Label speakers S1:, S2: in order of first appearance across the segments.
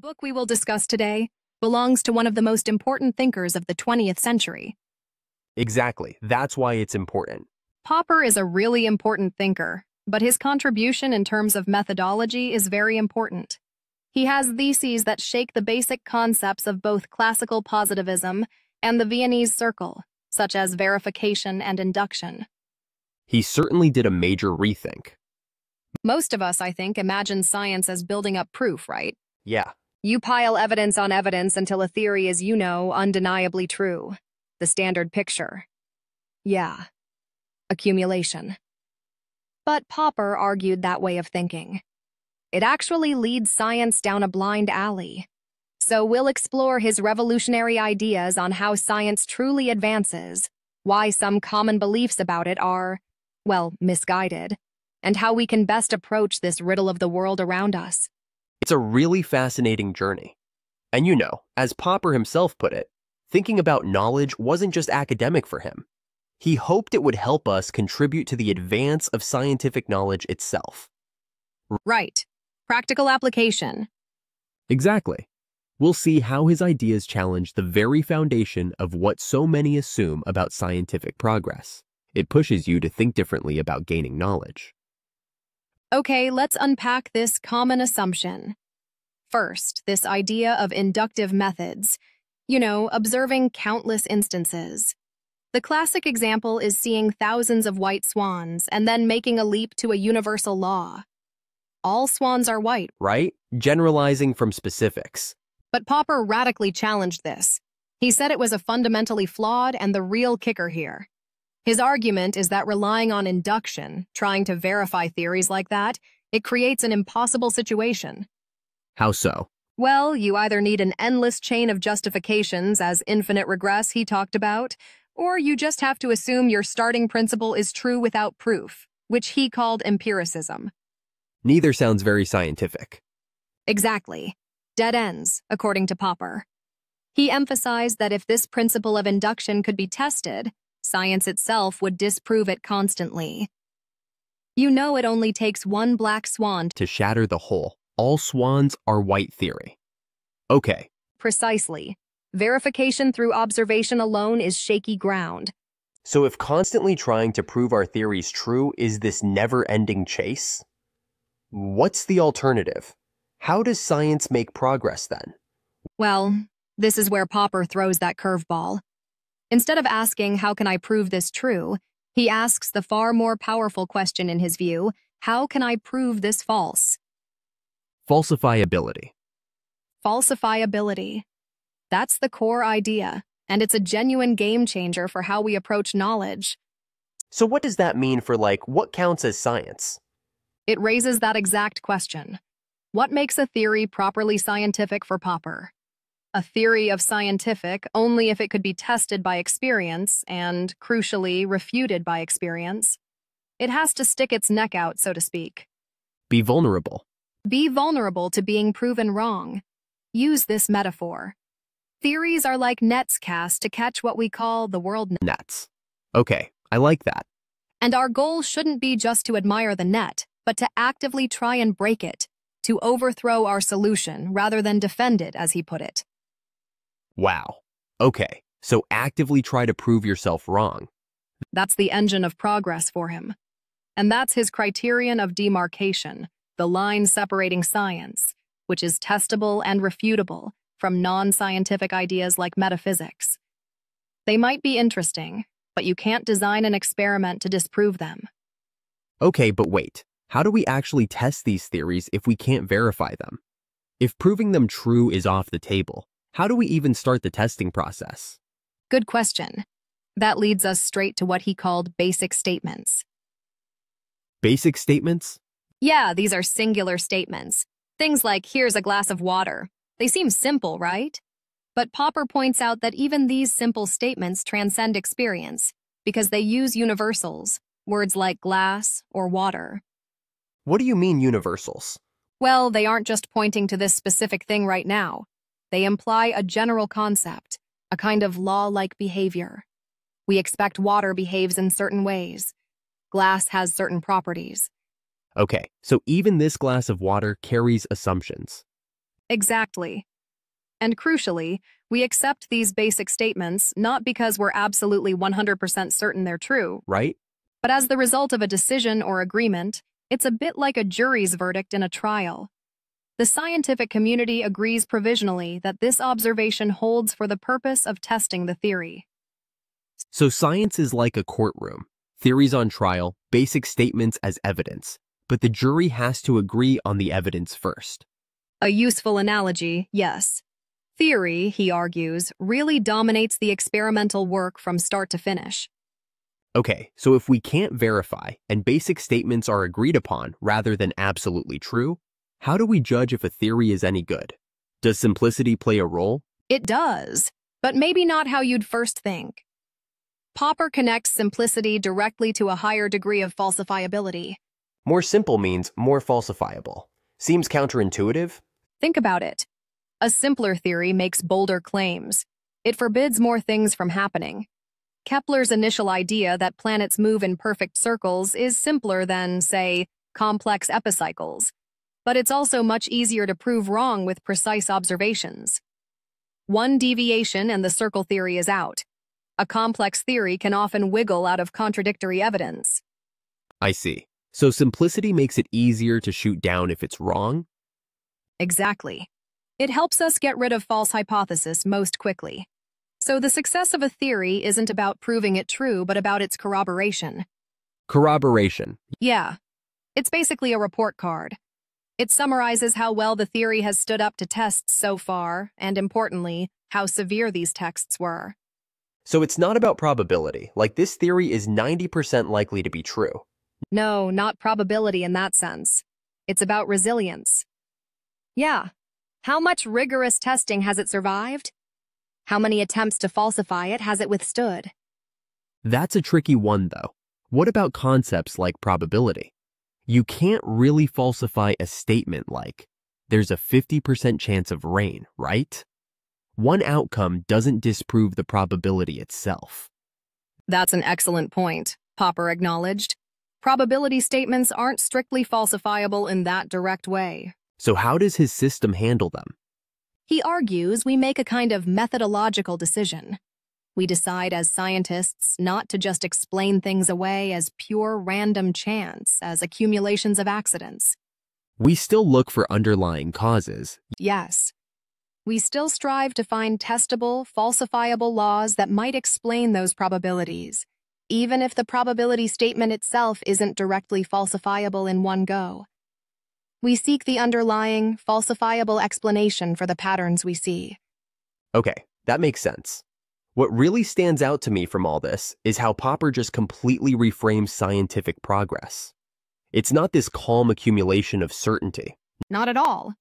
S1: book we will discuss today belongs to one of the most important thinkers of the 20th century.
S2: Exactly. That's why it's important.
S1: Popper is a really important thinker, but his contribution in terms of methodology is very important. He has theses that shake the basic concepts of both classical positivism and the Viennese circle, such as verification and induction.
S2: He certainly did a major rethink.
S1: Most of us, I think, imagine science as building up proof, right?
S2: Yeah,
S1: You pile evidence on evidence until a theory is, you know, undeniably true. The standard picture. Yeah. Accumulation. But Popper argued that way of thinking. It actually leads science down a blind alley. So we'll explore his revolutionary ideas on how science truly advances, why some common beliefs about it are, well, misguided, and how we can best approach this riddle of the world around us.
S2: It's a really fascinating journey. And you know, as Popper himself put it, thinking about knowledge wasn't just academic for him. He hoped it would help us contribute to the advance of scientific knowledge itself.
S1: Right. Practical application.
S2: Exactly. We'll see how his ideas challenge the very foundation of what so many assume about scientific progress. It pushes you to think differently about gaining knowledge.
S1: Okay, let's unpack this common assumption. First, this idea of inductive methods. You know, observing countless instances. The classic example is seeing thousands of white swans and then making a leap to a universal law. All swans are white,
S2: Right? Generalizing from specifics.
S1: but Popper radically challenged this. He said it was a fundamentally flawed and the real kicker here. His argument is that relying on induction, trying to verify theories like that, it creates an impossible situation.
S2: How so?
S1: Well, you either need an endless chain of justifications, as infinite regress he talked about, or you just have to assume your starting principle is true without proof, which he called empiricism.
S2: Neither sounds very scientific.
S1: Exactly. Dead ends, according to Popper. He emphasized that if this principle of induction could be tested, science itself would disprove it constantly. You know it only takes one black swan
S2: To shatter the whole, all swans are white theory. Okay,
S1: precisely. Verification through observation alone is shaky ground.
S2: so if constantly trying to prove our theories true is this never ending chase, what's the alternative? How does science make progress then?
S1: Well, this is where Popper throws that curveball. Instead of asking, How can I prove this true? he asks the far more powerful question in his view How can I prove this false?
S2: Falsifiability.
S1: Falsifiability. That's the core idea, and it's a genuine game changer for how we approach knowledge.
S2: So, what does that mean for, like, what counts as science?
S1: It raises that exact question. What makes a theory properly scientific for Popper? A theory of scientific only if it could be tested by experience and, crucially, refuted by experience. It has to stick its neck out, so to speak.
S2: Be vulnerable.
S1: Be vulnerable to being proven wrong. Use this metaphor. Theories are like nets cast to catch what we call the world net.
S2: Nets. Okay, I like that.
S1: And our goal shouldn't be just to admire the net, but to actively try and break it, to overthrow our solution rather than defend it, as he put it.
S2: Wow. Okay, so actively try to prove yourself wrong.
S1: That's the engine of progress for him. And that's his criterion of demarcation, the line separating science, which is testable and refutable, from non scientific ideas like metaphysics. They might be interesting, but you can't design an experiment to disprove them.
S2: Okay, but wait. How do we actually test these theories if we can't verify them? If proving them true is off the table, how do we even start the testing process?
S1: Good question. That leads us straight to what he called basic statements.
S2: Basic statements?
S1: Yeah, these are singular statements. Things like, here's a glass of water. They seem simple, right? But Popper points out that even these simple statements transcend experience because they use universals, words like glass or water.
S2: What do you mean universals?
S1: Well, they aren't just pointing to this specific thing right now. They imply a general concept, a kind of law like behavior. We expect water behaves in certain ways. Glass has certain properties.
S2: Okay, so even this glass of water carries assumptions.
S1: Exactly. And crucially, we accept these basic statements not because we're absolutely 100% certain they're true,
S2: right?
S1: but as the result of a decision or agreement, it's a bit like a jury's verdict in a trial. The scientific community agrees provisionally that this observation holds for the purpose of testing the theory.
S2: So science is like a courtroom. Theories on trial, basic statements as evidence. But the jury has to agree on the evidence first.
S1: A useful analogy, yes. Theory, he argues, really dominates the experimental work from start to finish.
S2: Okay, so if we can't verify and basic statements are agreed upon rather than absolutely true, how do we judge if a theory is any good? Does simplicity play a role?
S1: It does, but maybe not how you'd first think. Popper connects simplicity directly to a higher degree of falsifiability.
S2: More simple means more falsifiable. Seems counterintuitive?
S1: Think about it. A simpler theory makes bolder claims. It forbids more things from happening. Kepler's initial idea that planets move in perfect circles is simpler than, say, complex epicycles but it's also much easier to prove wrong with precise observations. One deviation and the circle theory is out. A complex theory can often wiggle out of contradictory evidence.
S2: I see. So simplicity makes it easier to shoot down if it's wrong?
S1: Exactly. It helps us get rid of false hypothesis most quickly. So the success of a theory isn't about proving it true, but about its corroboration.
S2: Corroboration.
S1: Yeah. It's basically a report card. It summarizes how well the theory has stood up to tests so far, and importantly, how severe these tests were.
S2: So it's not about probability, like this theory is 90% likely to be true.
S1: No, not probability in that sense. It's about resilience. Yeah. How much rigorous testing has it survived? How many attempts to falsify it has it withstood?
S2: That's a tricky one, though. What about concepts like probability? You can't really falsify a statement like, there's a 50% chance of rain, right? One outcome doesn't disprove the probability itself.
S1: That's an excellent point, Popper acknowledged. Probability statements aren't strictly falsifiable in that direct way.
S2: So how does his system handle them?
S1: He argues we make a kind of methodological decision. We decide as scientists not to just explain things away as pure random chance, as accumulations of accidents.
S2: We still look for underlying causes.
S1: Yes. We still strive to find testable, falsifiable laws that might explain those probabilities, even if the probability statement itself isn't directly falsifiable in one go. We seek the underlying, falsifiable explanation for the patterns we see.
S2: Okay, that makes sense. What really stands out to me from all this is how Popper just completely reframes scientific progress. It's not this calm accumulation of certainty.
S1: Not at all.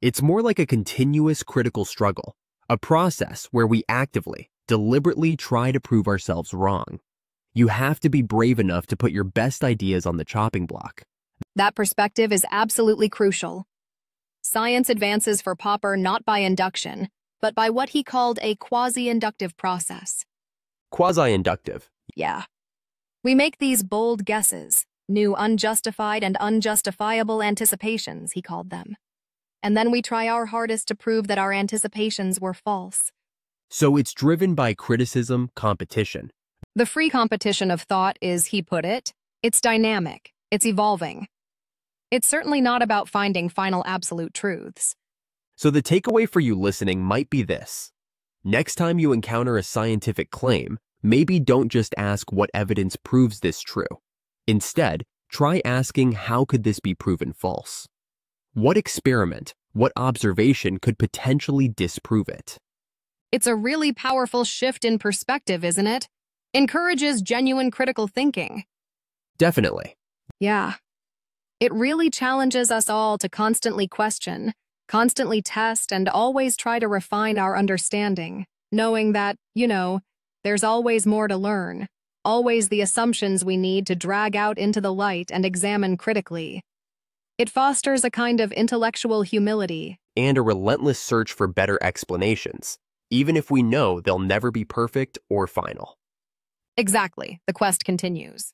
S2: It's more like a continuous critical struggle, a process where we actively, deliberately try to prove ourselves wrong. You have to be brave enough to put your best ideas on the chopping block.
S1: That perspective is absolutely crucial. Science advances for Popper not by induction, but by what he called a quasi-inductive process.
S2: Quasi-inductive?
S1: Yeah. We make these bold guesses, new unjustified and unjustifiable anticipations, he called them. And then we try our hardest to prove that our anticipations were false.
S2: So it's driven by criticism, competition.
S1: The free competition of thought is, he put it, it's dynamic, it's evolving. It's certainly not about finding final absolute truths.
S2: So the takeaway for you listening might be this. Next time you encounter a scientific claim, maybe don't just ask what evidence proves this true. Instead, try asking how could this be proven false? What experiment, what observation could potentially disprove it?
S1: It's a really powerful shift in perspective, isn't it? Encourages genuine critical thinking.
S2: Definitely.
S1: Yeah. It really challenges us all to constantly question, constantly test, and always try to refine our understanding, knowing that, you know, there's always more to learn, always the assumptions we need to drag out into the light and examine critically. It fosters a kind of intellectual humility.
S2: And a relentless search for better explanations, even if we know they'll never be perfect or final.
S1: Exactly. The quest continues.